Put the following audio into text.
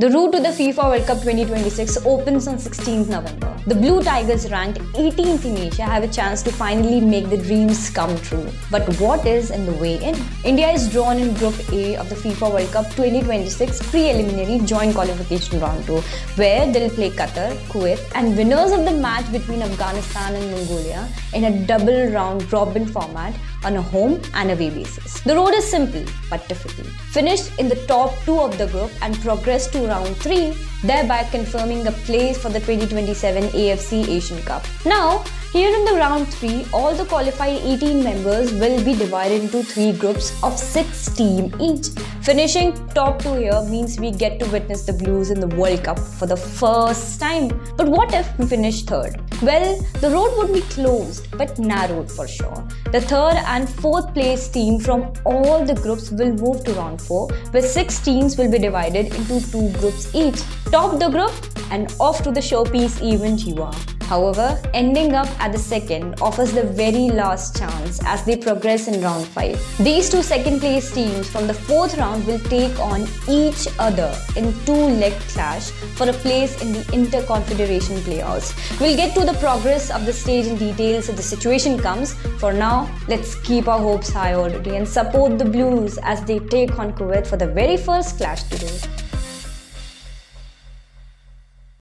The route to the FIFA World Cup 2026 opens on 16th November. The Blue Tigers, ranked 18th in Asia, have a chance to finally make the dreams come true. But what is in the way in? India is drawn in Group A of the FIFA World Cup 2026 preliminary joint qualification round 2, where they'll play Qatar, Kuwait, and winners of the match between Afghanistan and Mongolia in a double round robin format on a home and away basis. The road is simple but difficult. Finish in the top two of the group and progress to round 3, thereby confirming a place for the 2027 AFC Asian Cup. Now, here in the round 3, all the qualified 18 members will be divided into 3 groups of 6 teams each. Finishing top 2 here means we get to witness the Blues in the World Cup for the first time. But what if we finish third? Well, the road would be closed but narrowed for sure. The third and fourth place team from all the groups will move to round 4, where 6 teams will be divided into 2 groups each. Top the group and off to the showpiece event you are. However, ending up at the second offers the very last chance as they progress in round 5. These two second place teams from the fourth round will take on each other in two leg clash for a place in the Inter-Confederation playoffs. We'll get to the progress of the stage in details if the situation comes. For now, let's keep our hopes high already and support the Blues as they take on Kuwait for the very first clash today.